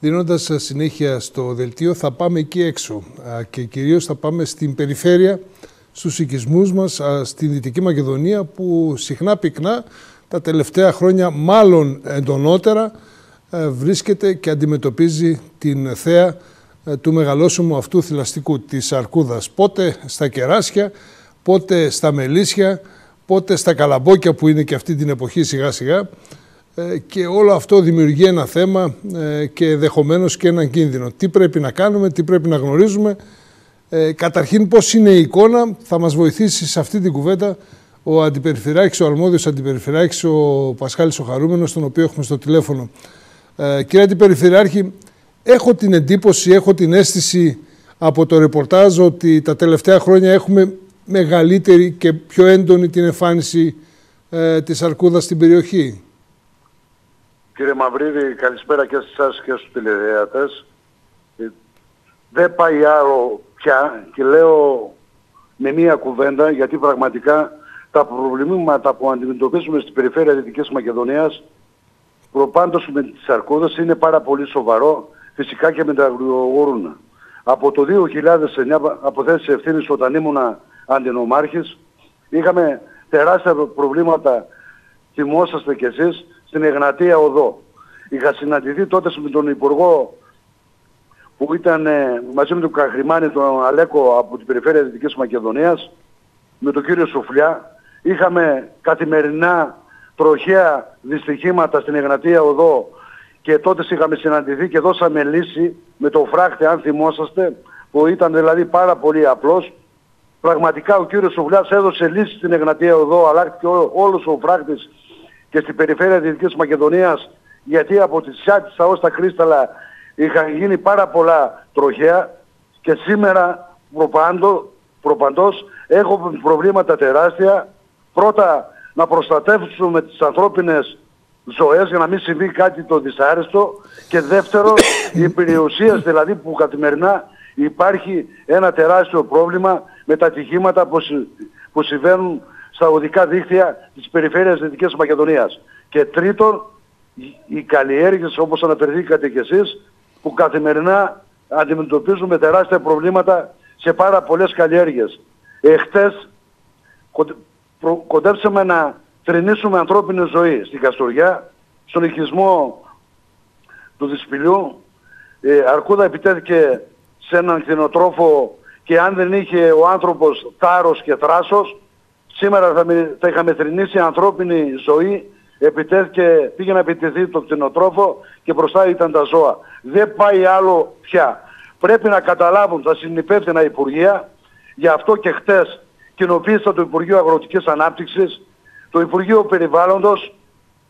Δίνοντας συνέχεια στο δελτίο θα πάμε εκεί έξω και κυρίως θα πάμε στην περιφέρεια, στους οικισμούς μας, στην Δυτική Μακεδονία που συχνά πυκνά τα τελευταία χρόνια μάλλον εντονότερα βρίσκεται και αντιμετωπίζει την θέα του μεγαλόσωμου αυτού θηλαστικού της Αρκούδας. Πότε στα κεράσια, πότε στα μελίσια, πότε στα καλαμπόκια που είναι και αυτή την εποχή σιγά σιγά ε, και όλο αυτό δημιουργεί ένα θέμα ε, και δεχομένω και έναν κίνδυνο. Τι πρέπει να κάνουμε, τι πρέπει να γνωρίζουμε. Ε, καταρχήν πώς είναι η εικόνα θα μας βοηθήσει σε αυτή την κουβέντα ο Αντιπεριφερειάρχης, ο αρμόδιος Αντιπεριφερειάρχης, ο Πασχάλης ο Χαρούμενος, τον οποίο έχουμε στο τηλέφωνο. Ε, κύριε Αντιπεριφερειάρχη, έχω την εντύπωση, έχω την αίσθηση από το ρεπορτάζ ότι τα τελευταία χρόνια έχουμε μεγαλύτερη και πιο έντονη την εμφάνιση ε, της αρκούδας στην περιοχή. Κύριε Μαυρίδη, καλησπέρα και σε εσάς και στους τηλεδέατες. Ε, δεν πάει άλλο πια και λέω με μία κουβέντα γιατί πραγματικά τα προβλήματα που αντιμετωπίζουμε στην περιφέρεια Δυτικής Μακεδονίας προπάντως με τις αρκούδες είναι πάρα πολύ σοβαρό φυσικά και με τα αγριογόρουνα. Από το 2009 από θέση ευθύνης όταν ήμουνα αντινομάρχης είχαμε τεράστια προβλήματα θυμόσαστε κι εσείς στην Εγνατία Οδό. Είχα συναντηθεί τότε με τον Υπουργό που ήταν ε, μαζί με τον Καχρημάνη, τον Αλέκο από την περιφέρεια Δυτικής Μακεδονίας, με τον κύριο Σοφλιά. Είχαμε καθημερινά τροχαία δυστυχήματα στην Εγνατία Οδό και τότε είχαμε συναντηθεί και δώσαμε λύση με το φράχτη αν θυμόσαστε που ήταν δηλαδή πάρα πολύ απλός. Πραγματικά ο κύριος Σουβλιάς έδωσε λύση στην Εγνατία Οδό, αλλάχθηκε όλος ο φράχτης και στην περιφέρεια Δυτικής Μακεδονίας γιατί από τη Σιάτισσα ως τα Κρίσταλα είχαν γίνει πάρα πολλά τροχαία και σήμερα προπάντω, προπαντός έχω προβλήματα τεράστια. Πρώτα να προστατεύσουμε τις ανθρώπινες ζωές για να μην συμβεί κάτι το δυσάρεστο και δεύτερο η περιουσία δηλαδή που καθημερινά υπάρχει ένα τεράστιο πρόβλημα με τα ατυχήματα που, που συμβαίνουν στα οδικά δίκτυα της περιφέρειας Δυτικής Μακεδονίας. Και τρίτον, οι καλλιέργειες όπως αναφερθήκατε κι εσείς που καθημερινά αντιμετωπίζουμε τεράστια προβλήματα σε πάρα πολλές καλλιέργειες. Εχθές κοντέψαμε να τρινήσουμε ανθρώπινη ζωή στην Καστοριά, στον οικισμό του Δυσπηλιού. Ε, αρκούδα επιτέθηκε σε έναν κτηνοτρόφο και αν δεν είχε ο άνθρωπος θάρρος και θράσος, σήμερα θα, θα είχαμε θρηνήσει ανθρώπινη ζωή, επιτέθηκε, πήγε να επιτεθεί το κτηνοτρόφο και μπροστά ήταν τα ζώα. Δεν πάει άλλο πια. Πρέπει να καταλάβουν τα συνυπεύθυνα Υπουργεία, γι' αυτό και χτες κοινοποίησα το Υπουργείο Αγροτικής Ανάπτυξης, το Υπουργείο Περιβάλλοντος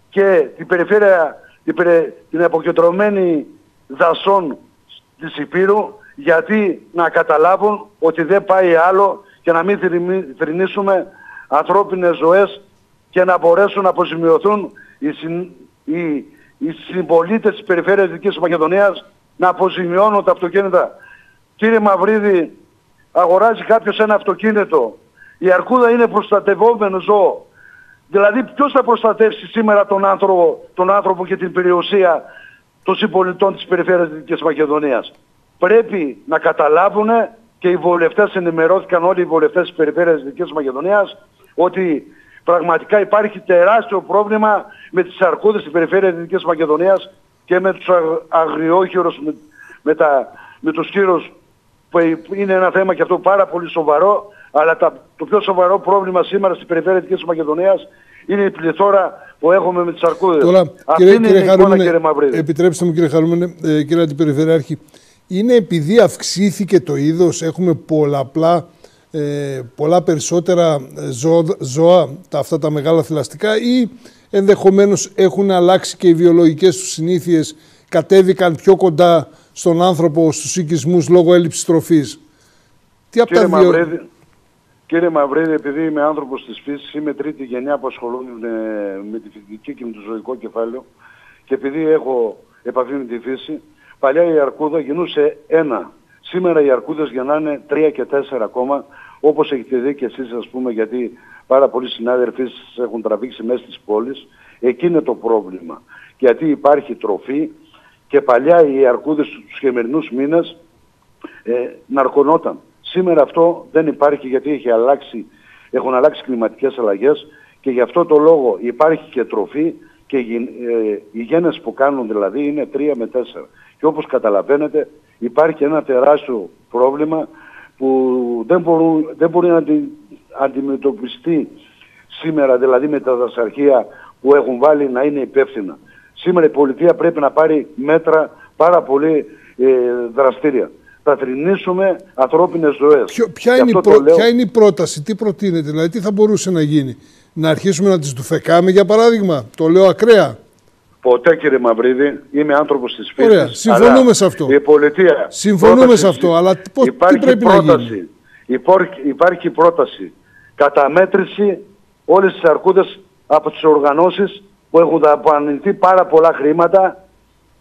και την περιφέρεια, την, περι, την αποκεντρωμένη δασών της Υπήρου, γιατί να καταλάβουν ότι δεν πάει άλλο και να μην θρυνήσουμε ανθρώπινες ζωές και να μπορέσουν να αποζημιωθούν οι, συν, οι, οι συμπολίτες της περιφέρειας Δικής Μακεδονίας να αποζημιώνουν τα αυτοκίνητα. Κύριε Μαυρίδη, αγοράζει κάποιος ένα αυτοκίνητο. Η αρκούδα είναι προστατευόμενο ζώο. Δηλαδή ποιος θα προστατεύσει σήμερα τον άνθρωπο, τον άνθρωπο και την περιουσία των συμπολιτών της περιφέρειας Δυτικής Μακεδονίας; Πρέπει να καταλάβουν και οι βουλευτές ενημερώθηκαν όλοι οι βουλευτές της περιφέρειας Δυτικής Μακεδονίας ότι πραγματικά υπάρχει τεράστιο πρόβλημα με τις αρκούδες στην περιφέρεια Δυτικής Μακεδονίας και με τους αγριόχειρους, με, με, τα, με τους κύρους που είναι ένα θέμα και αυτό πάρα πολύ σοβαρό αλλά τα, το πιο σοβαρό πρόβλημα σήμερα στην περιφέρεια Δυτικής Μακεδονίας είναι η πληθώρα που έχουμε με τις αρκούδες. Τώρα, Αυτή κύριε, είναι κύριε η εικόνα, κύριε Μαυρίδη. Επιτρέψτε μου κύριε Χαρούμενε, ε, κύριε Αντιπεριφερειάρχη, είναι επειδή αυξήθηκε το είδος, έχουμε πολλαπλά ε, πολλά περισσότερα ζώα, τα, αυτά τα μεγάλα θηλαστικά ή ενδεχομένως έχουν αλλάξει και οι βιολογικές τους συνήθειες, κατέβηκαν πιο κοντά στον άνθρωπο, στους οικισμούς λόγω έλλειψης τροφής. Τι από κύριε, τα δύο... Μαυρίδη, κύριε Μαυρίδη, επειδή είμαι άνθρωπος της φύσης, είμαι τρίτη γενιά που ασχολούμαι με τη φυσική και με το ζωικό κεφάλαιο και επειδή έχω επαφή με τη φύση, παλιά η αρκούδα γινούσε ένα Σήμερα οι αρκούδες γεννάνε 3 και 4 ακόμα, όπως έχετε δει και εσείς ας πούμε, γιατί πάρα πολλοί συνάδελφοι σας έχουν τραβήξει μέσα στις πόλεις. Εκεί είναι το πρόβλημα. Γιατί υπάρχει τροφή και παλιά οι αρκούδες τους χειμερινούς μήνες ε, ναρκωνόταν. Σήμερα αυτό δεν υπάρχει γιατί έχει αλλάξει, έχουν αλλάξει κλιματικές αλλαγές και γι' αυτό το λόγο υπάρχει και τροφή και ε, οι γένες που κάνουν δηλαδή είναι 3 με 4. Και όπως καταλαβαίνετε υπάρχει ένα τεράστιο πρόβλημα που δεν, μπορούν, δεν μπορεί να αντιμετωπιστεί σήμερα δηλαδή με τα δασαρχεία που έχουν βάλει να είναι υπεύθυνα. Σήμερα η πολιτεία πρέπει να πάρει μέτρα πάρα πολύ ε, δραστήρια. Θα θρυνήσουμε ανθρώπινες ζωές. ποια, είναι η ποια είναι η πρόταση, τι προτείνεται, δηλαδή τι θα μπορούσε να γίνει. Να αρχίσουμε να τις τουφεκάμε για παράδειγμα, το λέω ακραία. Ποτέ κύριε Μαυρίδη, είμαι άνθρωπος της φύσης. Ωραία, συμφωνούμε σε αυτό. Η πολιτεία. Συμφωνούμε σε αυτό, αλλά πώς, τι πρέπει πρόταση, να γίνει; Υπάρχει, υπάρχει πρόταση. Καταμέτρηση όλες τις αρκούδες από τις οργανώσεις που έχουν δαπανηθεί πάρα πολλά χρήματα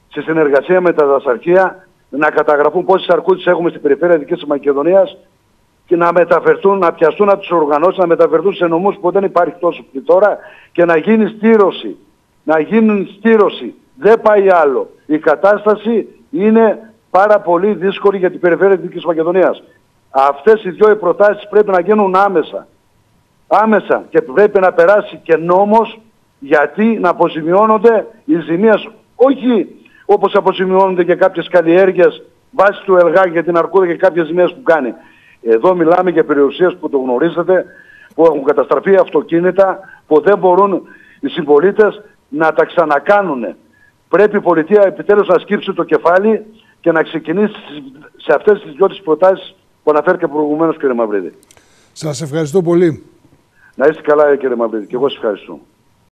σε συνεργασία με τα δασαρχεία να καταγραφούν πόσες αρκούδες έχουμε στην περιφέρεια Δικής Μακεδονίας και να μεταφερθούν, να πιαστούν από τις οργανώσεις, να μεταφερθούν σε νομούς που δεν υπάρχει τόσο τώρα και να γίνει στήρωση. Να γίνει στήρωση. Δεν πάει άλλο. Η κατάσταση είναι πάρα πολύ δύσκολη για την περιφέρεια Δυτικής Μακεδονίας. Αυτές οι δύο προτάσεις πρέπει να γίνουν άμεσα. Άμεσα και πρέπει να περάσει και νόμος γιατί να αποζημιώνονται οι ζημίες όχι όπως αποζημιώνονται και κάποιες καλλιέργειες βάσει του ΕΛΓΑ για την αρκούδα και κάποιες ζημίες που κάνει. Εδώ μιλάμε για περιουσίες που το γνωρίζετε, που έχουν καταστραφεί αυτοκίνητα, που δεν μπορούν οι συμπολίτες να τα ξανακάνουν. Πρέπει η πολιτεία επιτέλους να σκύψει το κεφάλι και να ξεκινήσει σε αυτές τις δυο τις προτάσεις που αναφέρθηκε προηγουμένως κύριε Μαυρίδη. Σας ευχαριστώ πολύ. Να είστε καλά κύριε Μαυρίδη και εγώ σας ευχαριστώ.